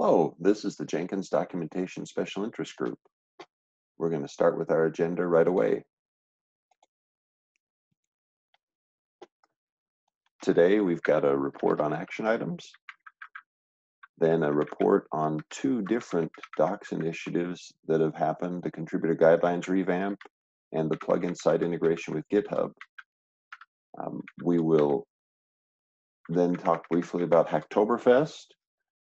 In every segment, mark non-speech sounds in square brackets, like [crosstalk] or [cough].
Hello, this is the Jenkins Documentation Special Interest Group. We're going to start with our agenda right away. Today we've got a report on action items, then a report on two different docs initiatives that have happened, the contributor guidelines revamp and the plugin site integration with GitHub. Um, we will then talk briefly about Hacktoberfest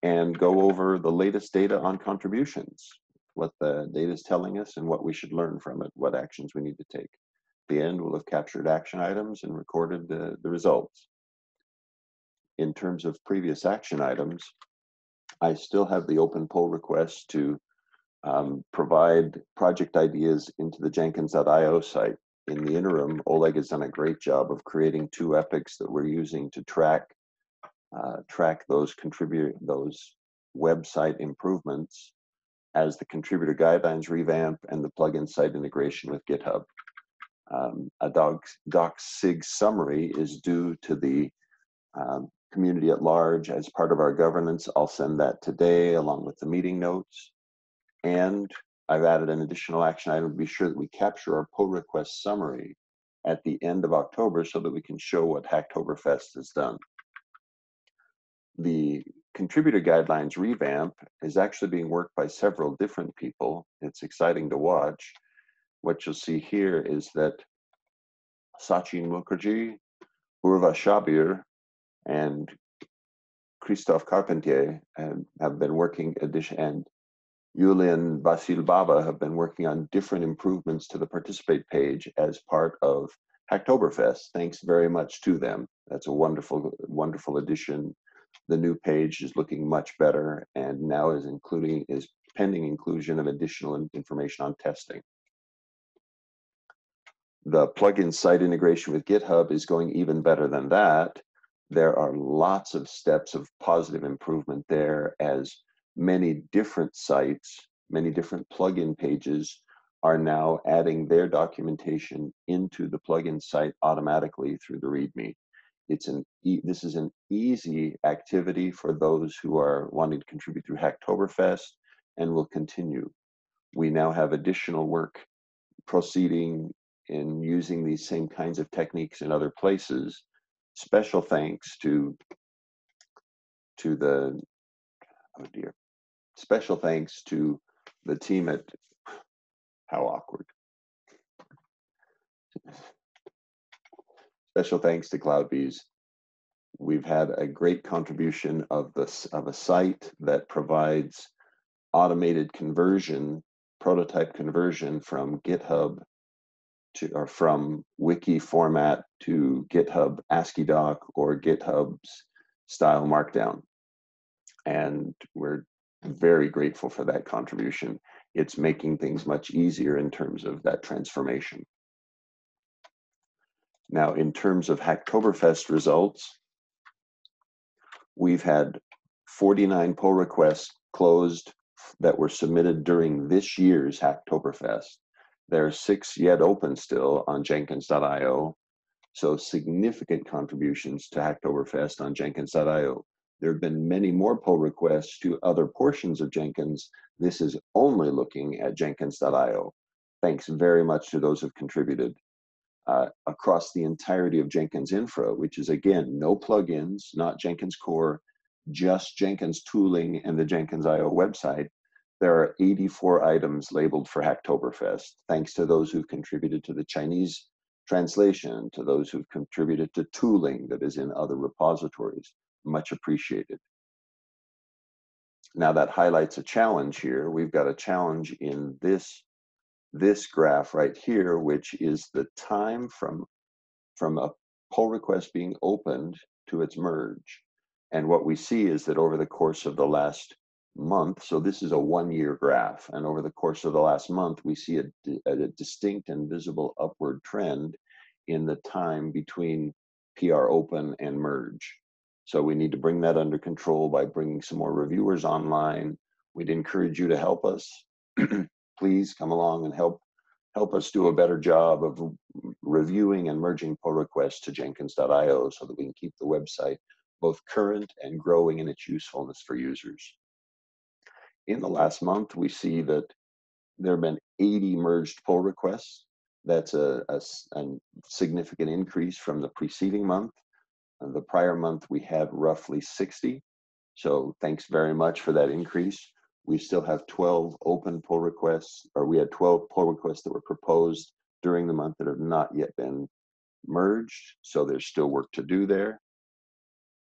and go over the latest data on contributions, what the data is telling us and what we should learn from it, what actions we need to take. At the end, we'll have captured action items and recorded the, the results. In terms of previous action items, I still have the open pull request to um, provide project ideas into the Jenkins.io site. In the interim, Oleg has done a great job of creating two epics that we're using to track uh, track those contribute those website improvements as the contributor guidelines revamp and the plugin site integration with GitHub. Um, a docs, docs SIG summary is due to the um, community at large as part of our governance. I'll send that today along with the meeting notes. And I've added an additional action item to be sure that we capture our pull request summary at the end of October so that we can show what Hacktoberfest has done the contributor guidelines revamp is actually being worked by several different people. It's exciting to watch. What you'll see here is that Sachin Mukherjee, Urva Shabir, and Christophe Carpentier um, have been working addition and Yulian Vasil Baba have been working on different improvements to the participate page as part of Hacktoberfest. Thanks very much to them. That's a wonderful, wonderful addition the new page is looking much better and now is including is pending inclusion of additional information on testing. The plugin site integration with GitHub is going even better than that. There are lots of steps of positive improvement there as many different sites, many different plugin pages are now adding their documentation into the plugin site automatically through the README it's an e this is an easy activity for those who are wanting to contribute through Hacktoberfest and will continue. We now have additional work proceeding in using these same kinds of techniques in other places. Special thanks to to the oh dear. Special thanks to the team at [sighs] how awkward. Special thanks to CloudBees. We've had a great contribution of this of a site that provides automated conversion, prototype conversion from GitHub to or from wiki format to GitHub AsciiDoc or GitHub's style markdown. And we're very grateful for that contribution. It's making things much easier in terms of that transformation. Now, in terms of Hacktoberfest results, we've had 49 pull requests closed that were submitted during this year's Hacktoberfest. There are six yet open still on Jenkins.io, so significant contributions to Hacktoberfest on Jenkins.io. There have been many more pull requests to other portions of Jenkins. This is only looking at Jenkins.io. Thanks very much to those who've contributed uh, across the entirety of Jenkins Infra, which is again, no plugins, not Jenkins Core, just Jenkins tooling and the Jenkins IO website. There are 84 items labeled for Hacktoberfest, thanks to those who've contributed to the Chinese translation, to those who've contributed to tooling that is in other repositories. Much appreciated. Now that highlights a challenge here. We've got a challenge in this this graph right here, which is the time from, from a pull request being opened to its merge. And what we see is that over the course of the last month, so this is a one year graph, and over the course of the last month, we see a, a distinct and visible upward trend in the time between PR open and merge. So we need to bring that under control by bringing some more reviewers online. We'd encourage you to help us [clears throat] please come along and help help us do a better job of reviewing and merging pull requests to jenkins.io so that we can keep the website both current and growing in its usefulness for users. In the last month, we see that there have been 80 merged pull requests. That's a a significant increase from the preceding month. The prior month, we had roughly 60. So thanks very much for that increase. We still have 12 open pull requests, or we had 12 pull requests that were proposed during the month that have not yet been merged. So there's still work to do there.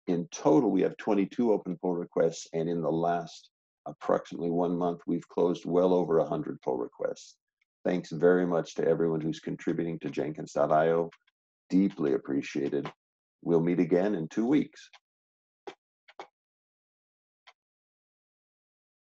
In total, we have 22 open pull requests, and in the last approximately one month, we've closed well over 100 pull requests. Thanks very much to everyone who's contributing to Jenkins.io. Deeply appreciated. We'll meet again in two weeks.